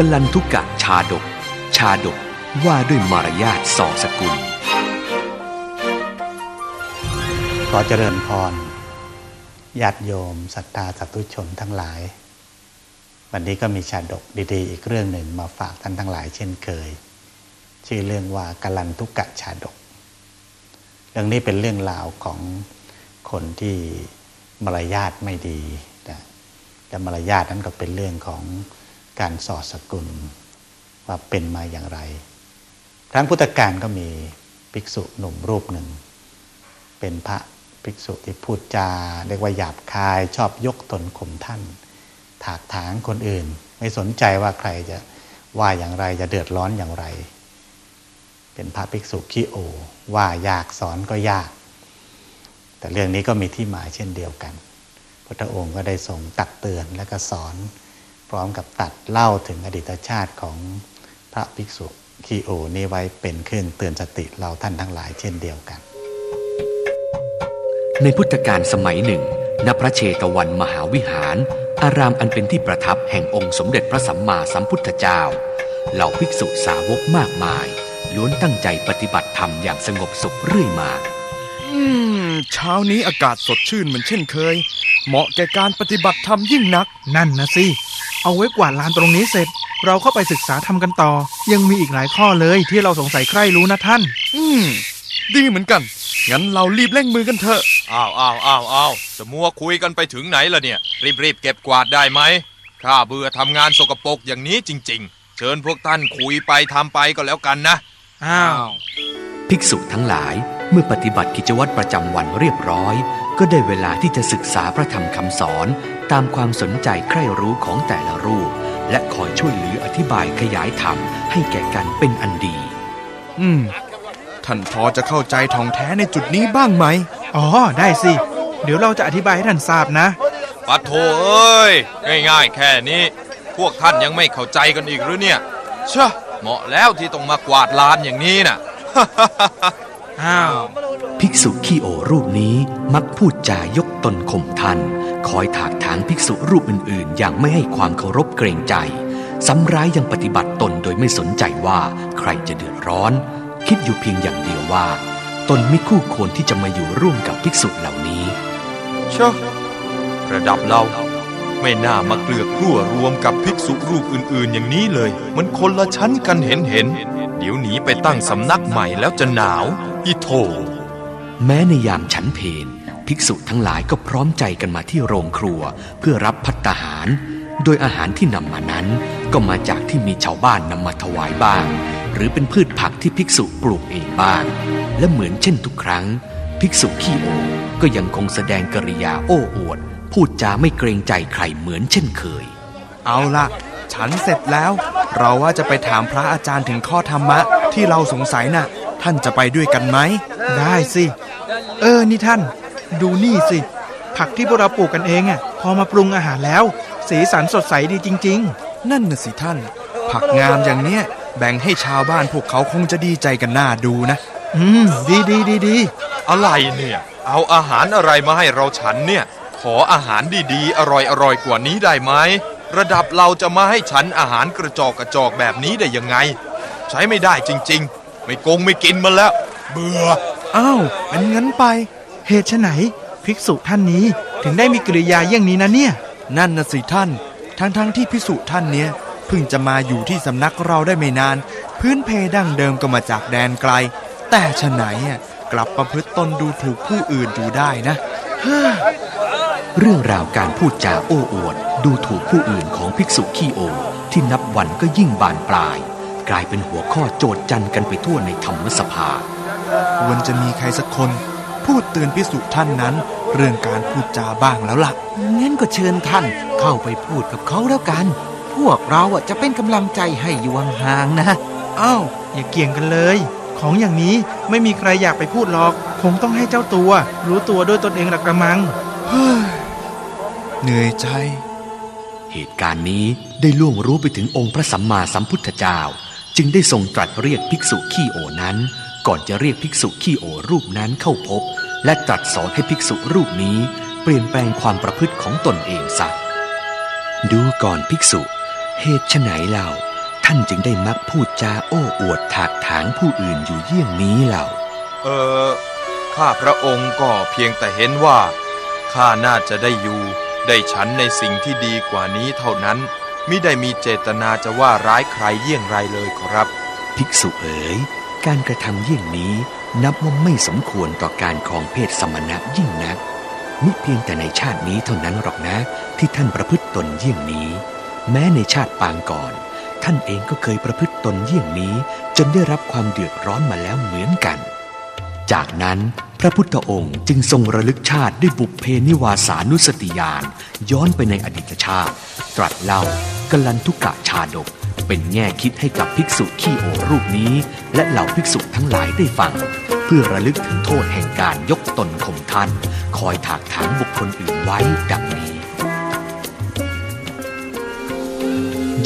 กัลันทุกกะชาดก ชาดกว่าด้วยมารยาทสองสกุล ขอเจริญพรญาติโยมศรัทธาสาธุชนทั้งหลาย วันนี้ก็มีชาดกดีๆ อีกเรื่องหนึ่งมาฝากท่านทั้งหลายเช่นเคย ชื่อเรื่องว่ากัลันทุกะชาดก เรื่องนี้เป็นเรื่องราวของคนที่มารยาทไม่ดีนะแต่มารยาทนั้นก็เป็นเรื่องของ การสอดสกุลว่าเป็นมาอย่างไร ครั้งพุทธกาลก็มีภิกษุหนุ่มรูปหนึ่ง เป็นพระภิกษุที่พูดจาเรียกว่าหยาบคายชอบยกตนข่มท่าน ถากถางคนอื่น ไม่สนใจว่าใครจะว่าอย่างไรจะเดือดร้อนอย่างไร เป็นพระภิกษุขี้โอ ว่ายากสอนก็ยาก แต่เรื่องนี้ก็มีที่มาเช่นเดียวกันพระองค์ก็ได้ทรงตักเตือนและก็สอน พร้อมกับตัดเล่าถึงอดีตชาติของพระภิกษุคีโอนี้ไว้เป็นเครื่องเตือนสติเราท่านทั้งหลายเช่นเดียวกัน ในพุทธกาลสมัยหนึ่งณพระเชตวันมหาวิหาร อารามอันเป็นที่ประทับแห่งองค์สมเด็จพระสัมมาสัมพุทธเจ้า เหล่าภิกษุสาวกมากมาย ล้วนตั้งใจปฏิบัติธรรมอย่างสงบสุขเรื่อยมาอืมเช้านี้อากาศสดชื่นเหมือนเช่นเคย เหมาะแก่การปฏิบัติธรรมยิ่งนัก นั่นนะสิ เอาไว้กวาดลานตรงนี้เสร็จ เราเข้าไปศึกษาทำกันต่อ ยังมีอีกหลายข้อเลยที่เราสงสัยใครรู้นะท่าน อืม ดีเหมือนกัน งั้นเรารีบเร่งมือกันเถอะ อ้าวอ้าวอ้าวอ้าวจะมัวคุยกันไปถึงไหนล่ะเนี่ย รีบรีบเก็บกวาดได้ไหมข้าเบื่อทำงานสกปรกอย่างนี้จริง ๆ เชิญพวกท่านคุยไปทำไปก็แล้วกันนะ อ้าว ภิกษุทั้งหลาย เมื่อปฏิบัติกิจวัตรประจำวันเรียบร้อย ก็ได้เวลาที่จะศึกษาพระธรรมคำสอน ตามความสนใจใคร่รู้ของแต่ละรูป และคอยช่วยเหลืออธิบายขยายธรรมให้แก่กันเป็นอันดี อืม ท่านพอจะเข้าใจท่องแท้ในจุดนี้บ้างไหม อ๋อ ได้สิ เดี๋ยวเราจะอธิบายให้ท่านทราบนะปัดโถเอ้ย ง่ายๆ แค่นี้ พวกท่านยังไม่เข้าใจกันอีกหรือเนี่ย เชอะเหมาะแล้วที่ต้องมากวาดลานอย่างนี้น่ะ อ้าว ภิกษุขี้โอรูปนี้มักพูดจายกตนข่มท่านคอยถากถางภิกษุรูปอื่นๆ อย่างไม่ให้ความเคารพเกรงใจซ้ำร้ายยังปฏิบัติตนโดยไม่สนใจว่าใครจะเดือดร้อน คิดอยู่เพียงอย่างเดียวว่า ตนไม่คู่ควรที่จะมาอยู่ร่วมกับภิกษุเหล่านี้เชอะระดับเราไม่น่ามาเกลือกกลัวรวมกับภิกษุรูปอื่นๆ อย่างนี้เลย มันคนละชั้นกันเห็นเห็นๆ เดี๋ยวหนีไปตั้งสำนักใหม่แล้วจะหนาวอีโถแม้ในยามฉันเพนภิกษุทั้งหลายก็พร้อมใจกันมาที่โรงครัว เพื่อรับพัตตาหาร โดยอาหารที่นำมานั้น ก็มาจากที่มีชาวบ้านนำมาถวายบ้าง หรือเป็นพืชผักที่ภิกษุปลูกเองบ้าง และเหมือนเช่นทุกครั้ง ภิกษุขี้โอก็ยังคงแสดงกริยาโอ้อวด พูดจาไม่เกรงใจใครเหมือนเช่นเคย เอาละ ฉันเสร็จแล้ว เราว่าจะไปถามพระอาจารย์ถึงข้อธรรมะที่เราสงสัยน่ะ ท่านจะไปด้วยกันไหม ได้สิ เออ นี่ท่าน ดูนี่สิ ผักที่พวกเราปลูกกันเองอะ พอมาปรุงอาหารแล้ว สีสันสดใสดีจริงนั่นน่ะสิท่าน ผักงามอย่างเนี้ยแบ่งให้ชาวบ้านพวกเขาคงจะดีใจกันหน้าดูนะๆอืม ดีดีดีดีอะไรเนี่ย เอาอาหารอะไรมาให้เราฉันเนี่ย ขออาหารดีๆ อร่อยๆกว่านี้ได้ไหม ระดับเราจะมาให้ฉันอาหารกระจอกกระจอกแบบนี้ได้ยังไง ใช้ไม่ได้จริง ๆ ไม่โกงไม่กินมันแล้ว เบื่อ อ้าวเป็นงั้นไป เหตุไฉนภิกษุท่านนี้ถึงได้มีกริยาเยี่ยงนี้นะเนี่ย นั่นน่ะสิท่าน ทั้งๆทที่พิสุท่านเนี้ยเพิ่งจะมาอยู่ที่สำนักเราได้ไม่นาน พื้นเพดั้งเดิมก็มาจากแดนไกล แต่ฉะไหนอะกลับประพฤติตนดูถูกผู้อื่นอยู่ได้นะ เรื่องราวการพูดจาโอ้อวด ดูถูกผู้อื่นของภิกษุขี้โอที่นับวันก็ยิ่งบานปลาย กลายเป็นหัวข้อโจทจันกันไปทั่วในธรรมสภา ควรจะมีใครสักคน พูดเตือนพิสุท่านนั้น เรื่องการพูดจาบ้างแล้วล่ะงั้นก็เชิญท่านเข้าไปพูดกับเขาแล้วกัน พวกเราอะจะเป็นกำลังใจให้อยู่ห่างๆนะอ้าวอย่าเกี่ยงกันเลย ของอย่างนี้ไม่มีใครอยากไปพูดหรอก คงต้องให้เจ้าตัว รู้ตัวด้วยตนเองหลักกระมัง เหนื่อยใจ เหตุการณ์นี้ได้ล่วงรู้ไปถึงองค์พระสัมมาสัมพุทธเจ้า จึงได้ทรงตรัสเรียกภิกษุขี้โอนั้น ก่อนจะเรียกภิกษุขี้โอรูปนั้นเข้าพบ และตรัสสอนให้ภิกษุรูปนี้ เปลี่ยนแปลงความประพฤติของตนเองซะดูก่อนภิกษุ เหตุไฉนเล่าท่านจึงได้มักพูดจาโอ้อวดถากถางผู้อื่นอยู่เยี่ยงนี้เล่าเออข้าพระองค์ก็เพียงแต่เห็นว่าข้าน่าจะได้อยู่ ได้ฉันในสิ่งที่ดีกว่านี้เท่านั้นมิได้มีเจตนาจะว่าร้ายใครเยี่ยงไรเลยขอรับ ภิกษุเอ๋ยการกระทำเยี่ยงนี้นับว่าไม่สมควรต่อการครองเพศสมณะยิ่งนักมิเพียงแต่ในชาตินี้เท่านั้นหรอกนะ ที่ท่านประพฤติตนเยี่ยงนี้ แม้ในชาติปางก่อน ท่านเองก็เคยประพฤติตนเยี่ยงนี้ จนได้รับความเดือดร้อนมาแล้วเหมือนกัน จากนั้นพระพุทธองค์จึงทรงระลึกชาติด้วยบุพเพนิวาสานุสติญาณย้อนไปในอดีตชาติ ตรัสเล่ากลันทุกะชาดก เป็นแง่คิดให้กับภิกษุขี้โอรูปนี้ และเหล่าภิกษุทั้งหลายได้ฟัง เพื่อระลึกถึงโทษแห่งการยกตนข่มท่าน คอยถากถางบุคคลอื่นไว้ดังนี้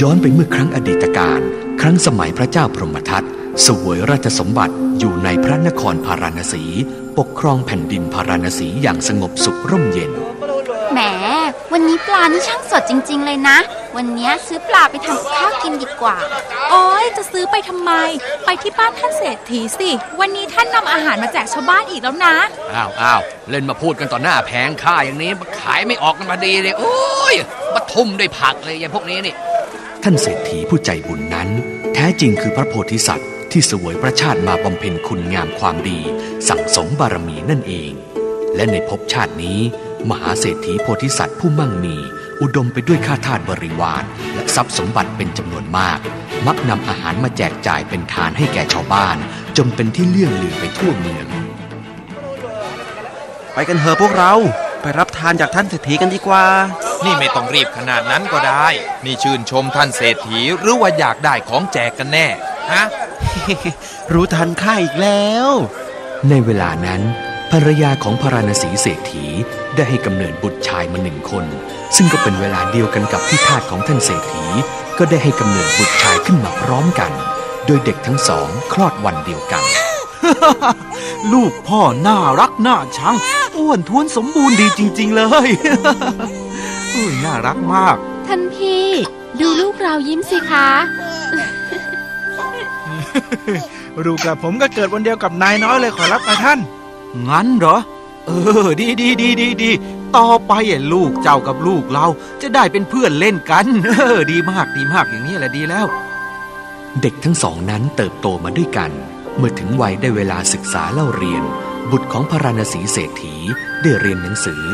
ย้อนไปเมื่อครั้งอดีตการ ครั้งสมัยพระเจ้าพรหมทัต สวยราชสมบัติอยู่ในพระนครพาราณสี ปกครองแผ่นดินพาราณสีอย่างสงบสุขร่มเย็น แหม วันนี้ปลานี่ช่างสดจริง ๆ เลยนะ วันนี้ซื้อปลาไปทำกับข้าวกินดีกว่า โอ้ยจะซื้อไปทำไม ไปที่บ้านท่านเศรษฐีสิ วันนี้ท่านนำอาหารมาแจกชาวบ้านอีกแล้วนะ อ้าวอ้าวเล่นมาพูดกันต่อหน้าแผงข้าอย่างนี้มาขายไม่ออกกันมาดีเลยโอ้ยมาทุ่มด้วยผักเลยอย่างพวกนี้นี่ ท่านเศรษฐีผู้ใจบุญนั้น แท้จริงคือพระโพธิสัตว์ ที่เสวยพระชาติมาบำเพ็ญคุณงามความดี สั่งสมบารมีนั่นเอง และในภพชาตินี้ มหาเศรษฐีโพธิสัตว์ผู้มั่งมี อุดมไปด้วยข้าทาสบริวาร และทรัพย์สมบัติเป็นจำนวนมาก มักนำอาหารมาแจกจ่ายเป็นทานให้แก่ชาวบ้าน จนเป็นที่เลื่องลือไปทั่วเมือง ไปกันเถอะพวกเราไปรับทานจากท่านเศรษฐีกันดีกว่า นี่ไม่ต้องรีบขนาดนั้นก็ได้ นี่ชื่นชมท่านเศรษฐีหรือว่าอยากได้ของแจกกันแน่ ฮะ รู้ทันข้าอีกแล้ว ในเวลานั้น ภรรยาของพระราณสีเศรษฐีได้ให้กำเนิดบุตรชายมาหนึ่งคน ซึ่งก็เป็นเวลาเดียวกันกับที่ทาสของท่านเศรษฐี ก็ได้ให้กำเนิดบุตรชายขึ้นมาพร้อมกัน โดยเด็กทั้งสองคลอดวันเดียวกัน ลูกพ่อน่ารักน่าชังอ้วนท้วนสมบูรณ์ดีจริง ๆ เลยอุ้ยน่ารักมาก ท่านพี่ ดูลูกเรายิ้มสิคะ รูกับผมก็เกิดวันเดียวกับนายน้อยเลยขอรับนะท่าน งั้นเหรอ เออ ดีดีดีดีดีต่อไปอะลูกเจ้ากับลูกเราจะได้เป็นเพื่อนเล่นกัน เออ ดีมากดีมากอย่างนี้แหละดีแล้ว เด็กทั้งสองนั้นเติบโตมาด้วยกัน เมื่อถึงวัยได้เวลาศึกษาเล่าเรียน บุตรของพระราณสีเศรษฐีได้เรียนหนังสือ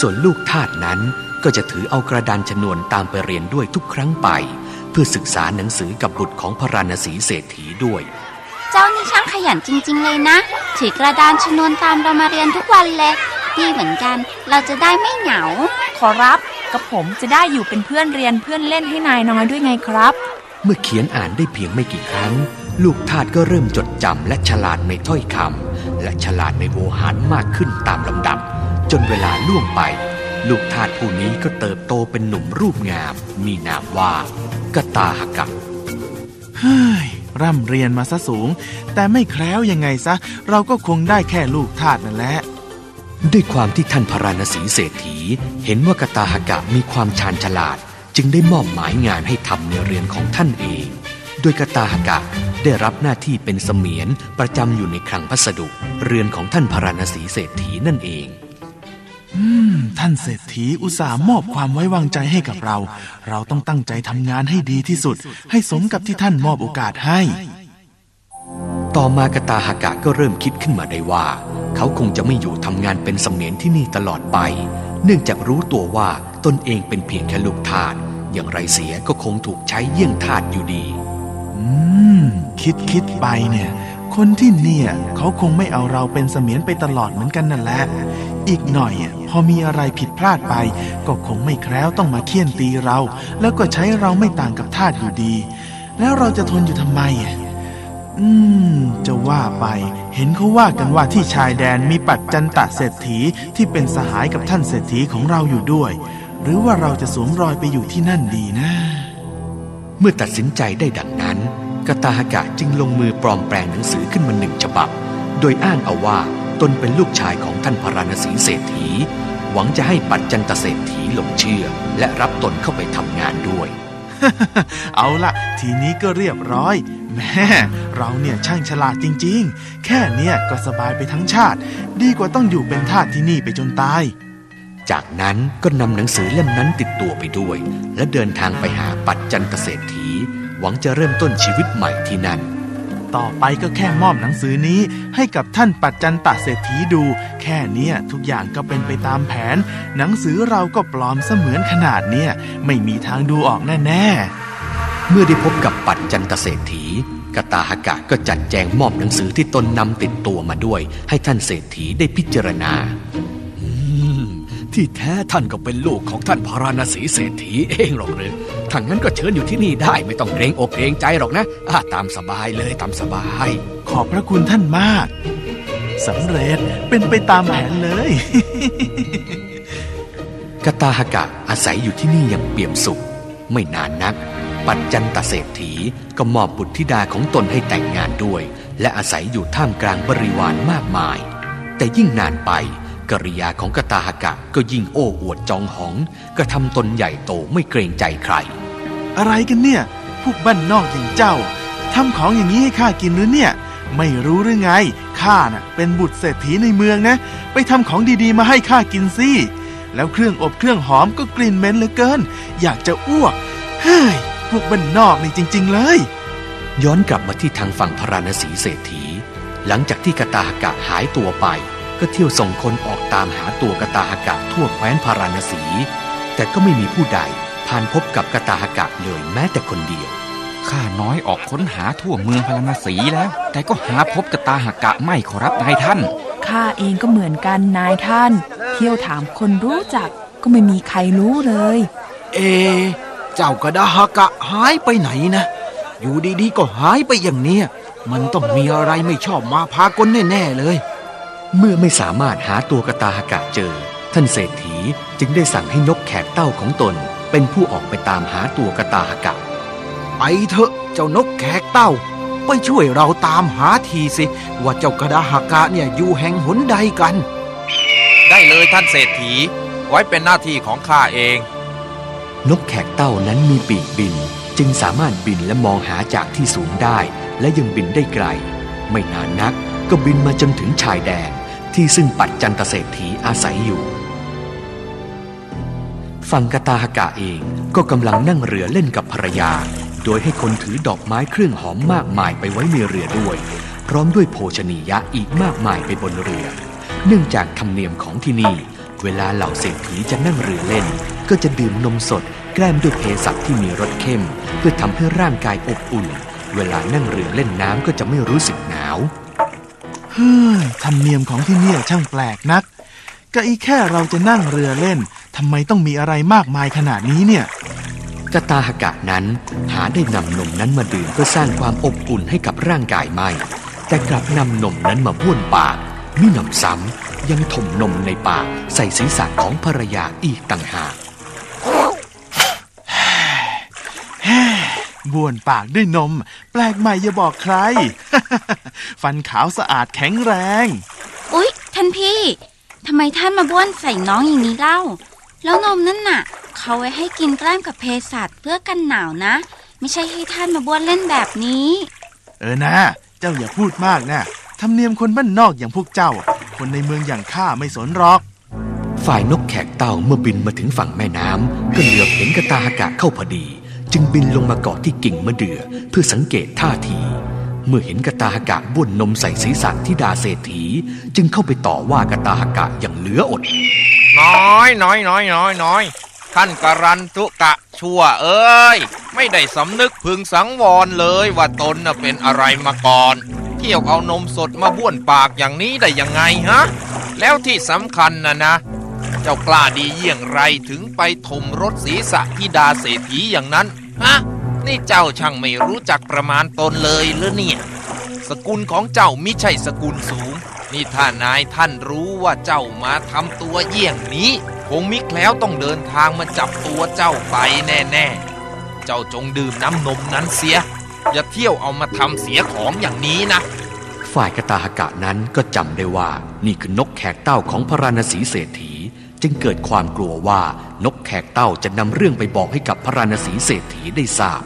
ส่วนลูกทาสนั้นก็จะถือเอากระดานชนวนตามไปเรียนด้วยทุกครั้งไปเพื่อศึกษาหนังสือกับบุตรของพระราณสีเศรษฐีด้วย เจ้านี่ช่างขยันจริง ๆ เลยนะ ถือกระดานชนวนตามเรามาเรียนทุกวันเลยดีเหมือนกัน เราจะได้ไม่เหงา ขอรับกับผมจะได้อยู่เป็นเพื่อนเรียนเพื่อนเล่นให้นายน้อยด้วยไงครับ เมื่อเขียนอ่านได้เพียงไม่กี่ครั้ง ลูกทาสก็เริ่มจดจำและฉลาดในถ้อยคำและฉลาดในโวหารมากขึ้นตามลำดับ จนเวลาล่วงไป ลูกทาสผู้นี้ก็เติบโตเป็นหนุ่มรูปงาม มีนามว่ากตาหกะเฮ้ยร่ำเรียนมาซะสูง แต่ไม่แคล้วยังไงซะ เราก็คงได้แค่ลูกทาสนั่นแหละด้วยความที่ท่านพระราณสีเศรษฐี เห็นว่ากตาหกะมีความชาญฉลาด จึงได้มอบหมายงานให้ทำในเรือนของท่านเอง โดยกตาหกะได้รับหน้าที่เป็นเสมียนประจำอยู่ในคลังพัสดุ เรือนของท่านพระราณสีเศรษฐีนั่นเองอืม ท่านเศรษฐีอุตส่าห์มอบความไว้วางใจให้กับเรา เราต้องตั้งใจทำงานให้ดีที่สุด ให้สมกับที่ท่านมอบโอกาสให้ ต่อมากตาหากะก็เริ่มคิดขึ้นมาได้ว่า เขาคงจะไม่อยู่ทำงานเป็นเสมียนที่นี่ตลอดไป เนื่องจากรู้ตัวว่าตนเองเป็นเพียงแค่ลูกทาสอย่างไรเสียก็คงถูกใช้เยี่ยงทาสอยู่ดี อืม คิดคิดไปเนี่ย คนที่เนี่ย เขาคงไม่เอาเราเป็นเสมียนไปตลอดเหมือนกันนั่นแหละ อีกหน่อย พอมีอะไรผิดพลาดไป ก็คงไม่แคล้วต้องมาเคี่ยนตีเรา แล้วก็ใช้เราไม่ต่างกับทาสอยู่ดี แล้วเราจะทนอยู่ทำไมอืม จะว่าไป เห็นเขาว่ากันว่าที่ชายแดนมีปัจจันตะเศรษฐีที่เป็นสหายกับท่านเศรษฐีของเราอยู่ด้วย หรือว่าเราจะสวมรอยไปอยู่ที่นั่นดีนะ เมื่อตัดสินใจได้ดังนั้นกตาหกะจึงลงมือปลอมแปลงหนังสือขึ้นมาหนึ่งฉบับ โดยอ้างเอาว่า ตนเป็นลูกชายของท่านพระราณสีเศรษฐี หวังจะให้ปัจจันตเศรษฐีหลงเชื่อ และรับตนเข้าไปทำงานด้วย เอาละทีนี้ก็เรียบร้อย แม่เราเนี่ยช่างฉลาดจริง ๆ แค่เนี้ยก็สบายไปทั้งชาติ ดีกว่าต้องอยู่เป็นทาสที่นี่ไปจนตายจากนั้นก็นำหนังสือเล่มนั้นติดตัวไปด้วย และเดินทางไปหาปัจจันตเศรษฐีหวังจะเริ่มต้นชีวิตใหม่ที่นั่น ต่อไปก็แค่มอบหนังสือนี้ให้กับท่านปัจจันตเศรษฐีดู แค่เนี้ยทุกอย่างก็เป็นไปตามแผน หนังสือเราก็ปลอมเสมือนขนาดเนี้ยไม่มีทางดูออกแน่ๆ เมื่อได้พบกับปัจจันตเศรษฐีกตาหกะก็จัดแจงมอบหนังสือที่ตนนำติดตัวมาด้วย ให้ท่านเศรษฐีได้พิจารณา ที่แท้ท่านก็เป็นลูกของท่านพาราณสีเศรษฐีเองหรอกหรือถ้างั้นก็เชิญอยู่ที่นี่ได้ไม่ต้องเกรงอกเกรงใจหรอกนะอาตามสบายเลยตามสบาย ขอบพระคุณท่านมากสำเร็จเป็นไปตามแผนเลย กตาหกะอาศัยอยู่ที่นี่อย่างเปี่ยมสุข ไม่นานนัก ปัจจันตเศรษฐีก็มอบบุตรธิดาของตนให้แต่งงานด้วย และอาศัยอยู่ท่ามกลางบริวารมากมาย แต่ยิ่งนานไป กริยาของกตาหกะก็ยิ่งโอ้อวดจองหองกระทำตนใหญ่โตไม่เกรงใจใคร อะไรกันเนี่ย พวกบ้านนอกอย่างเจ้าทำของอย่างนี้ให้ข้ากินหรือเนี่ย ไม่รู้หรือไงข้าน่ะเป็นบุตรเศรษฐีในเมืองนะ ไปทำของดีๆ มาให้ข้ากินสิแล้วเครื่องอบเครื่องหอมก็กลิ่นเหม็นเหลือเกิน อยากจะอ้วกเฮ้ยพวกบ้านนอกนี่จริง ๆ เลย ย้อนกลับมาที่ทางฝั่งพระราณสีเศรษฐี หลังจากที่กตาหกะหายตัวไป ก็เที่ยวส่งคนออกตามหาตัวกตาหกะทั่วแคว้นพาราณสี แต่ก็ไม่มีผู้ใดผ่านพบกับกตาหกะเลยแม้แต่คนเดียว ข้าน้อยออกค้นหาทั่วเมืองพาราณสีแล้ว แต่ก็หาพบกบตาหากะไม่ขอรับนายท่าน ข้าเองก็เหมือนกันนายท่าน เที่ยวถามคนรู้จักก็ไม่มีใครรู้เลย เอ เจ้ากระดาหากะหายไปไหนนะ อยู่ดีๆก็หายไปอย่างเนี้ยมันต้องมีอะไรไม่ชอบมาพากลแน่ๆเลย เมื่อไม่สามารถหาตัวกตาหกะเจอ ท่านเศรษฐีจึงได้สั่งให้นกแขกเต้าของตน เป็นผู้ออกไปตามหาตัวกตาหกะ ไปเถอะเจ้านกแขกเต้า ไปช่วยเราตามหาทีสิ ว่าเจ้ากระดาหากะเนี่ยอยู่แห่งหนใดกัน ได้เลยท่านเศรษฐี ไว้เป็นหน้าที่ของข้าเอง นกแขกเต้านั้นมีปีกบิน จึงสามารถบินและมองหาจากที่สูงได้ และยังบินได้ไกล ไม่นานนักก็บินมาจนถึงชายแดน ที่ซึ่งปัจจันตเศรษฐีอาศัยอยู่ ฝั่งกตาหกะเองก็กำลังนั่งเรือเล่นกับภรรยา โดยให้คนถือดอกไม้เครื่องหอมมากมายไปไว้ในเรือด้วย พร้อมด้วยโภชนียะอีกมากมายไปบนเรือ เนื่องจากธรรมเนียมของที่นี่ เวลาเหล่าเศรษฐีจะนั่งเรือเล่น ก็จะดื่มนมสดแกล้มด้วยเภสัชที่มีรสเข้ม เพื่อทำให้ร่างกายอบอุ่น เวลานั่งเรือเล่นน้ำก็จะไม่รู้สึกหนาว ฮ้ยธรรมเนียมของที่เนี่ยช่างแปลกนัก ก็อีแค่เราจะนั่งเรือเล่นทำไมต้องมีอะไรมากมายขนาดนี้เนี่ย กตาหกะนั้นหาได้นำนมนั้นมาดื่มเพื่อสร้างความอบอุ่นให้กับร่างกายไม่ แต่กลับนำนมนั้นมาบ้วนปากมิหนำซ้ำยังถมนมในปากใส่ศีรษะของภรรยาอีกต่างหาก บ้วนปากด้วยนม แปลกใหม่อย่าบอกใคร ฟันขาวสะอาดแข็งแรง อุ๊ย ท่านพี่ทำไมท่านมาบ้วนใส่น้องอย่างนี้เล่า แล้วนมนั่นน่ะ เขาไว้ให้กินแกล้มกับเภสัชเพื่อกันหนาวนะ ไม่ใช่ให้ท่านมาบ้วนเล่นแบบนี้ เออนะ เจ้าอย่าพูดมากนะธรรมเนียมคนบ้านนอกอย่างพวกเจ้า คนในเมืองอย่างข้าไม่สนหรอก ฝ่ายนกแขกเต่าเมื่อบินมาถึงฝั่งแม่น้ำก็เหลือบเห็นกตาหกะเข้าพอดี จึงบินลงมาเกาะที่กิ่งมะเดื่อเพื่อสังเกตท่าที เมื่อเห็นกตาหกะบ้วนนมใส่ศีรษะที่ดาเศรษฐี จึงเข้าไปต่อว่ากตาหกะอย่างเหลืออด น้อยน้อยน้อยน้อยน้อยท่านกรันตุกะชั่วเอ้ย ไม่ได้สำนึกพึงสังวรเลยว่าตนน่ะเป็นอะไรมาก่อน เที่ยวเอานมสดมาบ้วนปากอย่างนี้ได้ยังไงฮะ แล้วที่สำคัญนะนะ เจ้ากล้าดีเยี่ยงไรถึงไปถมรถศีรษะที่ดาเศรษฐีอย่างนั้น ฮะ นี่เจ้าช่างไม่รู้จักประมาณตนเลยหรือเนี่ย สกุลของเจ้ามิใช่สกุลสูง นี่ถ้านายท่านรู้ว่าเจ้ามาทำตัวเยี่ยงนี้ คงมิแคล้วต้องเดินทางมาจับตัวเจ้าไปแน่ๆ เจ้าจงดื่มน้ำนมนั้นเสีย อย่าเที่ยวเอามาทำเสียของอย่างนี้นะฝ่ายกตาหกะนั้นก็จำได้ว่านี่คือนกแขกเต้าของพระราณสีเศรษฐี จึงเกิดความกลัวว่านกแขกเต้าจะนำเรื่องไปบอกให้กับพระราณสีเศรษฐีได้ทราบ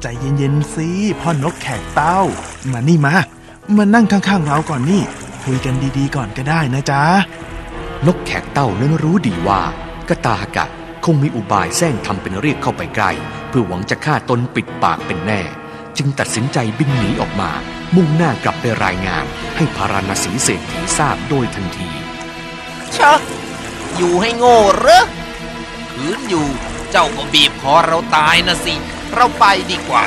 ใจเย็นๆสิพ่อนกแขกเต้า มานี่มา มานั่งข้างๆเราก่อนนี่ คุยกันดีๆก่อนก็ได้นะจ๊ะ นกแขกเต้านั้นรู้ดีว่ากตาหกะคงมีอุบายแซงทำเป็นเรียกเข้าไปใกล้ เพื่อหวังจะฆ่าตนปิดปากเป็นแน่ จึงตัดสินใจบินหนีออกมา มุ่งหน้ากลับไปรายงาน ให้พาราณสีเศรษฐีทราบโดยทันทีเชอะ อยู่ให้โง่เหรอขืนอยู่เจ้าก็บีบคอเราตายนะสิ เราไปดีกว่า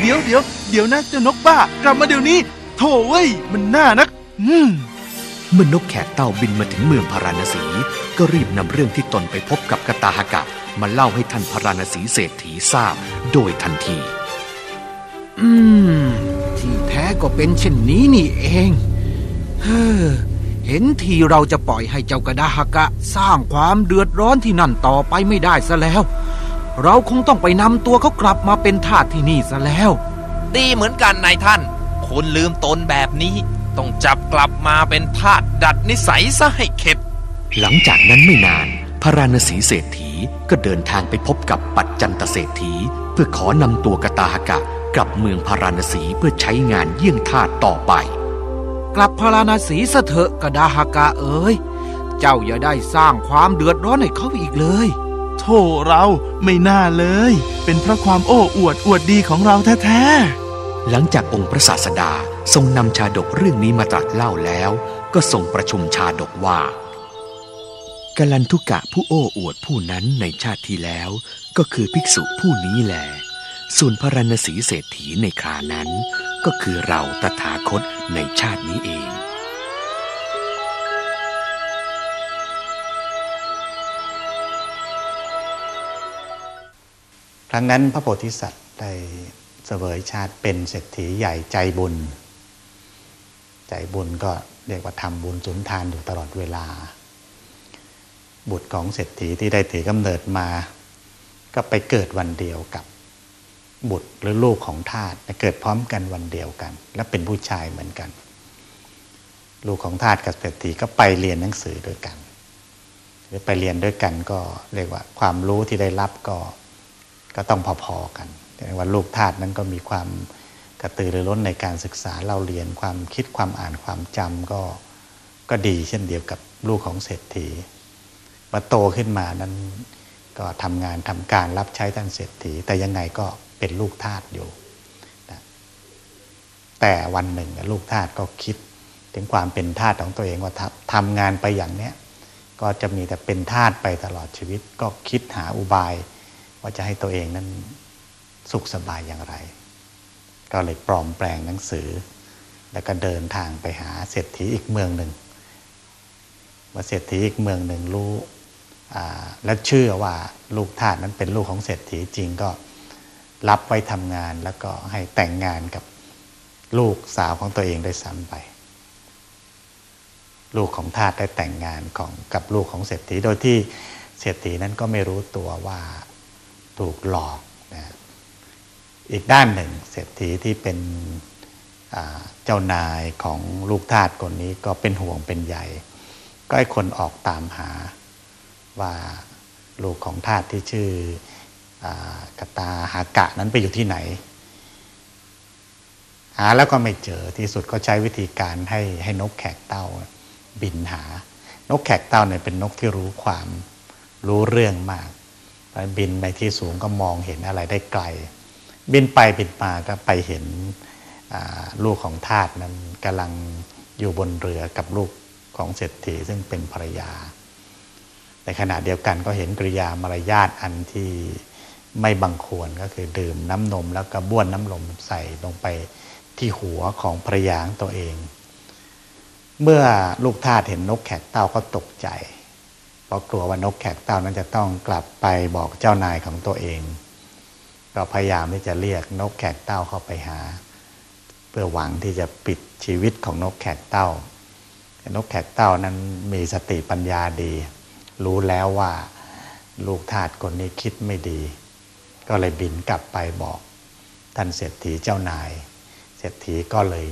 เดี๋ยวเดี๋ยวเดี๋ยวนะเจ้านกบ้ากลับมาเดี๋ยวนี้ โถ่เว้ยมันน่านัก อืมเมื่อนกแขกเต้าบินมาถึงเมืองพาราณสี ก็รีบนำเรื่องที่ตนไปพบกับกตาหกะมาเล่าให้ท่านพาราณสีเศรษฐีทราบโดยทันที อืม ที่แท้ก็เป็นเช่นนี้นี่เอง เฮ้อ เห็นทีเราจะปล่อยให้เจ้ากระดาหกะ สร้างความเดือดร้อนที่นั่นต่อไปไม่ได้ซะแล้ว เราคงต้องไปนำตัวเขากลับมาเป็นทาสที่นี่ซะแล้ว ดีเหมือนกันนายท่านคนลืมตนแบบนี้ ต้องจับกลับมาเป็นทาสดัดนิสัยซะให้เข็ด หลังจากนั้นไม่นานพระราณสีเศรษฐีก็เดินทางไปพบกับปัจจันตเศรษฐี เพื่อขอนำตัวกตาหกะกลับเมืองพาราณสีเพื่อใช้งานเยี่ยงทาสต่อไป กลับพาราณสีซะเถอะกระดาหกะเอ๋ยเจ้าอย่าได้สร้างความเดือดร้อนให้เขาอีกเลยโถ่เราไม่น่าเลย เป็นเพราะความโอ้อวดอวดดีของเราแท้หลังจากองค์พระศาสดาทรงนำชาดกเรื่องนี้มาตรัสเล่าแล้ว ก็ทรงประชุมชาดกว่ากลันทุกะผู้โอ้อวดผู้นั้นในชาติที่แล้ว ก็คือภิกษุผู้นี้แหลส่วนพระรณสีเศรษฐีในครานั้น ก็คือเราตถาคตในชาตินี้เองครั้งนั้นพระโพธิสัตว์ได้เสวยชาติเป็นเศรษฐีใหญ่ใจบุญ ใจบุญก็เรียกว่าทำบุญสุนทานอยู่ตลอดเวลา บุตรของเศรษฐีที่ได้ถือกำเนิดมา ก็ไปเกิดวันเดียวกับ บุตรหรือลูกของทาสเกิดพร้อมกันวันเดียวกัน และเป็นผู้ชายเหมือนกัน ลูกของทาสกับเศรษฐีก็ไปเรียนหนังสือด้วยกัน หรือไปเรียนด้วยกันก็เรียกว่าความรู้ที่ได้รับก็ก็ต้องพอๆกันแต่ว่าลูกทาสนั้นก็มีความกระตือรือร้นในการศึกษาเราเรียนความคิดความอ่านความจำก็ก็ดีเช่นเดียวกับลูกของเศรษฐีมาโตขึ้นมานั้นก็ทำงานทำการรับใช้ท่านเศรษฐี แต่ยังไงก็ เป็นลูกทาสอยู่นะแต่วันหนึ่งลูกทาสก็คิดถึงความเป็นทาสของตัวเองว่าทำงานไปอย่างเนี้ยก็จะมีแต่เป็นทาสไปตลอดชีวิต ก็คิดหาอุบาย ว่าจะให้ตัวเองนั้นสุขสบายอย่างไร ก็เลยปลอมแปลงหนังสือ แล้วก็เดินทางไปหาเศรษฐีอีกเมืองหนึ่งว่าเศรษฐีอีกเมืองหนึ่งรู้และเชื่อว่าลูกทาสนั้นเป็นลูกของเศรษฐีจริงก็ รับไว้ทำงานแล้วก็ให้แต่งงานกับลูกสาวของตัวเองได้ซ้ำไป ลูกของทาสได้แต่งงานของกับลูกของเศรษฐีโดยที่เศรษฐีนั้นก็ไม่รู้ตัวว่าถูกหลอกนะอีกด้านหนึ่งเศรษฐีที่เป็นเจ้านายของลูกทาสคนนี้ก็เป็นห่วงเป็นใหญ่ก็ให้คนออกตามหาว่าลูกของทาสที่ชื่อ กตาหากะนั้นไปอยู่ที่ไหน หาแล้วก็ไม่เจอที่สุดก็ใช้วิธีการให้ให้นกแขกเต้าบินหา นกแขกเต้าเนี่ยเป็นนกที่รู้ความรู้เรื่องมากบินในที่สูงก็มองเห็นอะไรได้ไกล บินไปบินมาก็ไปเห็นลูกของทาสนั้นกำลังอยู่บนเรือกับลูกของเศรษฐีซึ่งเป็นภรรยาในขณะเดียวกันก็เห็นกริยามารยาทอันที่ ไม่บังควรก็คือดื่มน้ำนมแล้วก็บ้วนน้ำลมใส่ลงไปที่หัวของภรยาตัวเอง เมื่อลูกทาสเห็นนกแขกเต้าก็ตกใจ เพราะกลัวว่านกแขกเต้านั้นจะต้องกลับไปบอกเจ้านายของตัวเอง ก็พยายามที่จะเรียกนกแขกเต้าเข้าไปหา เพื่อหวังที่จะปิดชีวิตของนกแขกเต้านกแขกเต้านั้นมีสติปัญญาดี รู้แล้วว่าลูกทาสคนนี้คิดไม่ดี ก็เลยบินกลับไปบอกท่านเศรษฐีเจ้านาย เศรษฐีก็เลย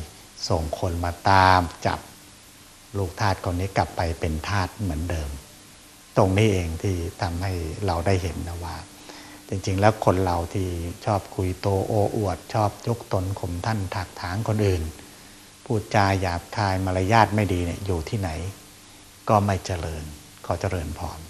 ส่งคนมาตามจับลูกทาสคนนี้กลับไปเป็นทาสเหมือนเดิม ตรงนี้เองที่ทำให้เราได้เห็นนะว่า จริงๆ แล้วคนเราที่ชอบคุยโตโอ้อวด ชอบยกตนข่มท่านถักถางคนอื่น พูดจาหยาบคายมารยาทไม่ดีเนี่ยอยู่ที่ไหน ก็ไม่เจริญขอเจริญพร